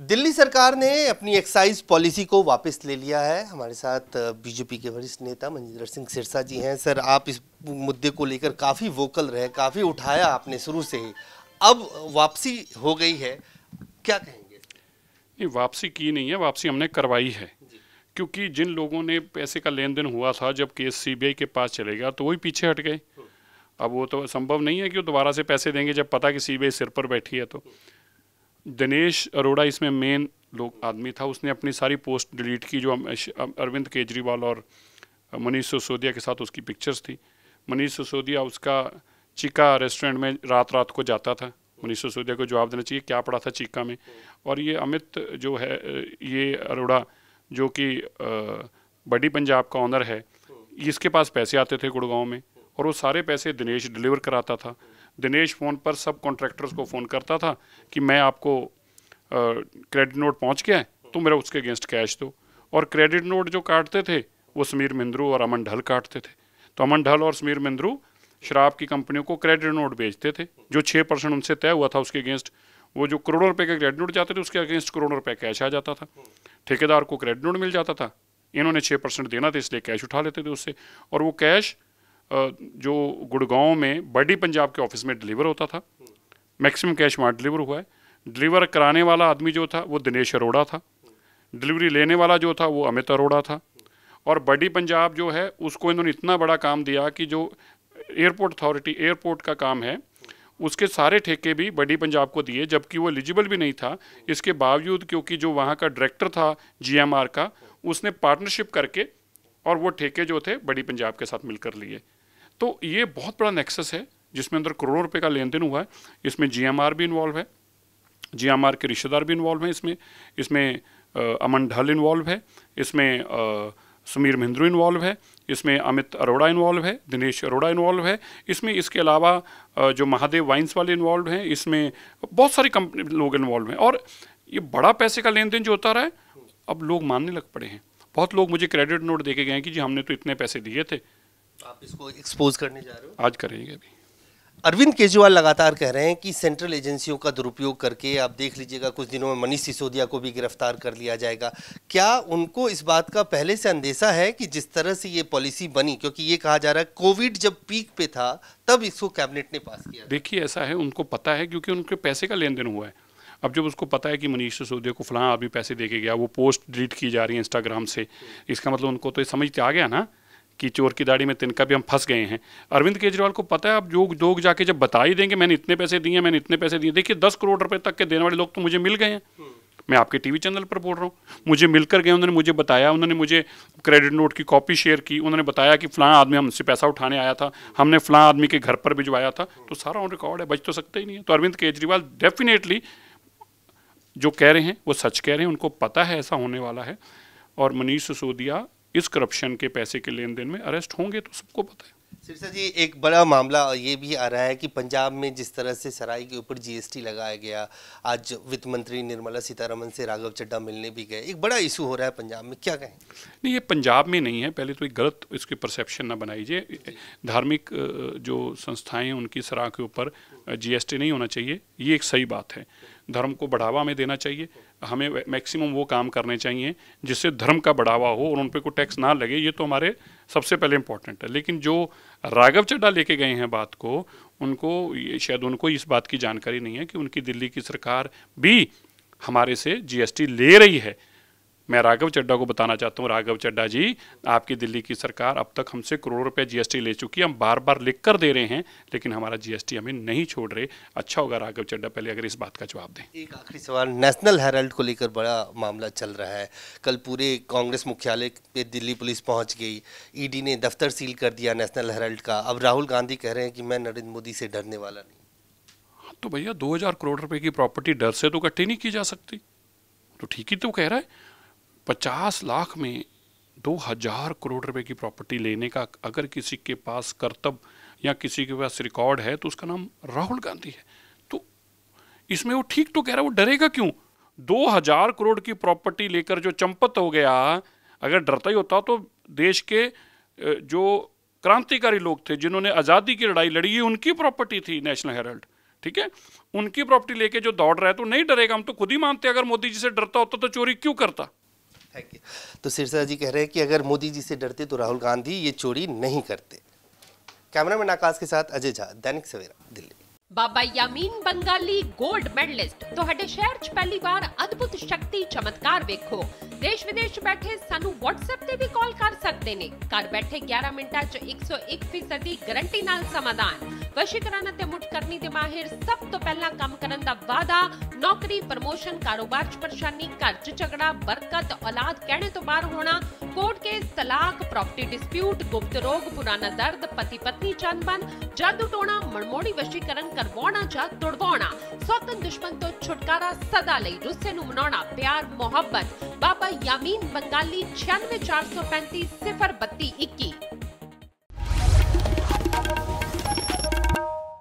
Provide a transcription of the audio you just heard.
दिल्ली सरकार ने अपनी एक्साइज पॉलिसी को वापस ले लिया है। हमारे साथ बीजेपी के वरिष्ठ नेता मंजिंदर सिंह सिरसा जी हैं। सर आप इस मुद्दे को लेकर काफ़ी वोकल रहे काफ़ी उठाया आपने शुरू से ही। अब वापसी हो गई है। क्या कहेंगे? नहीं वापसी की नहीं है वापसी हमने करवाई है। क्योंकि जिन लोगों ने पैसे का लेन देन हुआ था जब केस सीबीआई के पास चलेगा तो वही पीछे हट गए। अब वो तो संभव नहीं है कि वो दोबारा से पैसे देंगे जब पता कि सीबीआई सिर पर बैठी है तो। दिनेश अरोड़ा इसमें मेन लोग, आदमी था। उसने अपनी सारी पोस्ट डिलीट की जो अरविंद केजरीवाल और मनीष सिसोदिया के साथ उसकी पिक्चर्स थी। मनीष सिसोदिया उसका चिका रेस्टोरेंट में रात रात को जाता था। मनीष सिसोदिया को जवाब देना चाहिए, क्या पड़ा था चिका में? और ये अमित जो है ये अरोड़ा जो कि बड़ी पंजाब का ऑनर है, इसके पास पैसे आते थे गुड़गांव में। और वो सारे पैसे दिनेश डिलीवर कराता था। दिनेश फ़ोन पर सब कॉन्ट्रैक्टर्स को फ़ोन करता था कि मैं आपको क्रेडिट नोट पहुँच गया है तो मेरा उसके अगेंस्ट कैश दो। और क्रेडिट नोट जो काटते थे, वो समीर मिंद्रू और अमन ढल काटते थे। तो अमन ढल और समीर मिंद्रू शराब की कंपनियों को क्रेडिट नोट बेचते थे, जो छः परसेंट उनसे तय हुआ था उसके अगेंस्ट वो जो करोड़ों रुपए के क्रेडिट नोट जाते थे, उसके अगेंस्ट करोड़ों रुपए कैश आ जाता था। ठेकेदार को क्रेडिट नोट मिल जाता था। इन्होंने छः परसेंट देना था, इसलिए कैश उठा लेते थे उससे। और वो कैश जो गुड़गांव में बड़ी पंजाब के ऑफ़िस में डिलीवर होता था। मैक्सिमम कैश वहाँ डिलीवर हुआ है। डिलीवर कराने वाला आदमी जो था, वो दिनेश अरोड़ा था। डिलीवरी लेने वाला जो था, वो अमित अरोड़ा था। और बड़ी पंजाब जो है, उसको इन्होंने इतना बड़ा काम दिया कि जो एयरपोर्ट अथॉरिटी एयरपोर्ट का काम है, उसके सारे ठेके भी बड़ी पंजाब को दिए, जबकि वो एलिजिबल भी नहीं था। इसके बावजूद क्योंकि जो वहाँ का डायरेक्टर था जीएमआर का, उसने पार्टनरशिप करके और वो ठेके जो थे, बड़ी पंजाब के साथ मिलकर लिए। तो ये बहुत बड़ा नेक्सस है, जिसमें अंदर करोड़ों रुपए का लेन देन हुआ है। इसमें जीएमआर भी इन्वॉल्व है, जीएमआर के रिश्तेदार भी इन्वॉल्व हैं इसमें इसमें अमन ढल इन्वॉल्व है, इसमें समीर महिंद्रू इन्वॉल्व है, इसमें अमित अरोड़ा इन्वॉल्व है, दिनेश अरोड़ा इन्वॉल्व है। इसमें इसके अलावा जो महादेव वाइन्स वाले इन्वॉल्व हैं, इसमें बहुत सारी कंपनी लोग इन्वॉल्व हैं। और ये बड़ा पैसे का लेन देन जो होता रहा है, अब लोग मानने लग पड़े हैं। बहुत लोग मुझे क्रेडिट नोट दे के गए कि जी हमने तो इतने पैसे दिए थे। आप इसको एक्सपोज करने जा रहे हो? आज करेंगे अभी अरविंद केजरीवाल लगातार कह रहे हैं कि सेंट्रल एजेंसियों का दुरुपयोग करके आप देख लीजिएगा कुछ दिनों में मनीष सिसोदिया को भी गिरफ़्तार कर लिया जाएगा। क्या उनको इस बात का पहले से अंदेशा है कि जिस तरह से ये पॉलिसी बनी क्योंकि ये कहा जा रहा है कोविड जब पीक पे था तब इसको कैबिनेट ने पास किया देखिए ऐसा है उनको पता है क्योंकि उनके पैसे का लेन देन हुआ है। अब जब उसको पता है कि मनीष सिसोदिया को फलां आदमी पैसे दे के गया वो पोस्ट डिलीट की जा रही है इंस्टाग्राम से इसका मतलब उनको तो समझ आ गया ना कि चोर की दाढ़ी में तिनका भी हम फंस गए हैं। अरविंद केजरीवाल को पता है आप जो लोग जाके जब बता ही देंगे, मैंने इतने पैसे दिए, मैंने इतने पैसे दिए, देखिए दस करोड़ रुपए तक के देने वाले लोग तो मुझे मिल गए हैं। मैं आपके टीवी चैनल पर बोल रहा हूँ। मुझे मिलकर गए, उन्होंने मुझे बताया, उन्होंने मुझे क्रेडिट नोट की कॉपी शेयर की, उन्होंने बताया कि फ़लाँ आदमी हमसे पैसा उठाने आया था, हमने फ़लाँ आदमी के घर पर भिजवाया था तो सारा ऑन रिकॉर्ड है, बच तो सकते ही नहीं है। तो अरविंद केजरीवाल डेफिनेटली जो कह रहे हैं, वो सच कह रहे हैं, उनको पता है ऐसा होने वाला है। और मनीष सिसोदिया इस करप्शन के पैसे के लेन देन में अरेस्ट होंगे तो सबको पता है। सिरसा जी एक बड़ा मामला ये भी आ रहा है कि पंजाब में जिस तरह से सराय के ऊपर जीएसटी लगाया गया आज वित्त मंत्री निर्मला सीतारमन से राघव चड्डा मिलने भी गए एक बड़ा इशू हो रहा है पंजाब में क्या कहें? नहीं ये पंजाब में नहीं है पहले तो एक गलत इसकी परसेप्शन ना बनाइए धार्मिक जो संस्थाएँ उनकी सराह के ऊपर जीएसटी नहीं होना चाहिए ये एक सही बात है। धर्म को बढ़ावा हमें देना चाहिए हमें मैक्सिमम वो काम करने चाहिए जिससे धर्म का बढ़ावा हो और उन पर कोई टैक्स ना लगे ये तो हमारे सबसे पहले इम्पोर्टेंट है। लेकिन जो राघव चड्डा लेके गए हैं बात को, उनको शायद उनको इस बात की जानकारी नहीं है कि उनकी दिल्ली की सरकार भी हमारे से जीएसटी ले रही है। मैं राघव चड्डा को बताना चाहता हूँ। राघव चड्डा जी आपकी दिल्ली की सरकार अब तक हमसे करोड़ रुपए जीएसटी ले चुकी है। हम बार बार लिख कर दे रहे हैं लेकिन हमारा जीएसटी हमें नहीं छोड़ रहे। अच्छा होगा राघव चड्डा पहले अगर इस बात का जवाब दें। एक आखिरी सवाल नेशनल हेराल्ड को लेकर बड़ा मामला चल रहा है। कल पूरे कांग्रेस मुख्यालय पे दिल्ली पुलिस पहुँच गई। ईडी ने दफ्तर सील कर दिया नेशनल हेराल्ड का। अब राहुल गांधी कह रहे हैं कि मैं नरेंद्र मोदी से डरने वाला नहीं। तो भैया दो हज़ार करोड़ रुपए की प्रॉपर्टी डर से तो इकट्ठी नहीं की जा सकती। तो ठीक ही तो कह रहा है। पचास लाख में दो हज़ार करोड़ रुपए की प्रॉपर्टी लेने का अगर किसी के पास कर्तव्य या किसी के पास रिकॉर्ड है तो उसका नाम राहुल गांधी है। तो इसमें वो ठीक तो कह रहा है, वो डरेगा क्यों? दो हज़ार करोड़ की प्रॉपर्टी लेकर जो चंपत हो गया, अगर डरता ही होता तो देश के जो क्रांतिकारी लोग थे, जिन्होंने आज़ादी की लड़ाई लड़ी उनकी प्रॉपर्टी थी नेशनल हेराल्ड, ठीक है? उनकी प्रॉपर्टी लेके जो दौड़ रहा है तो नहीं डरेगा। हम तो खुद ही मानते अगर मोदी जी से डरता होता तो चोरी क्यों करता? Thank you. तो सिरसा जी कह रहे हैं कि अगर मोदी जी से डरते तो राहुल गांधी ये चोरी नहीं करते। कैमरा मैन आकाश के साथ अजय झा, दैनिक सवेरा, दिल्ली। बाबा यामीन बंगाली गोल्ड मेडलिस्ट तो हडे शहर च पहली बार अद्भुत शक्ति चमत्कार वेखो ਦੇਸ਼ ਵਿਦੇਸ਼ 'ਚ ਬੈਠੇ ਸਾਨੂੰ WhatsApp ਤੇ ਵੀ ਕਾਲ ਕਰ ਸਕਦੇ ਨੇ। ਘਰ ਬੈਠੇ 11 ਮਿੰਟਾਂ 'ਚ 101% ਦੀ ਗਾਰੰਟੀ ਨਾਲ ਸਮਾਧਾਨ। ਵਸ਼ੀਕਰਨ ਅਤੇ ਮੁੱਠ ਦੇ ਮਾਹਿਰ ਸਭ ਤੋਂ ਪਹਿਲਾਂ ਕੰਮ ਕਰਨ ਦਾ ਵਾਅਦਾ, ਨੌਕਰੀ ਪ੍ਰਮੋਸ਼ਨ ਕਾਰੋਬਾਰ 'ਚ ਪਰੇਸ਼ਾਨੀ, ਘਰ 'ਚ ਝਗੜਾ, ਬਰਕਤ, ਔਲਾਦ ਕਹਿਣੇ ਤੋਂ ਬਾਹਰ ਹੋਣਾ ਕੋਰਟ ਕੇਸ ਤਲਾਕ ਪ੍ਰਾਪਰਟੀ ਡਿਸਪਿਊਟ ਗੁਪਤ ਰੋਗ, ਪੁਰਾਣਾ ਦਰਦ ਪਤੀ ਪਤਨੀ ਚੰਦਬਨ ਜਾਦੂ ਟੋਣਾ ਮਨਮੋੜੀ ਵਸ਼ੀਕਰਨ ਕਰਵਾਉਣਾ ਜਾਂ ਤੁੜਵਾਉਣਾ। ਸੌਤਨ ਦੁਸ਼ਮਣ ਤੋਂ ਛੁਟਕਾਰਾ ਸਦਾ ਲਈ ਰੁੱਸੇ ਨੂੰ ਮਨਾਉਣਾ ਪਿਆਰ, ਮੁਹੱਬਤ। यामीन बंगाली छियानवे चार सौ पैंतीस सिफर बत्ती इक्कीस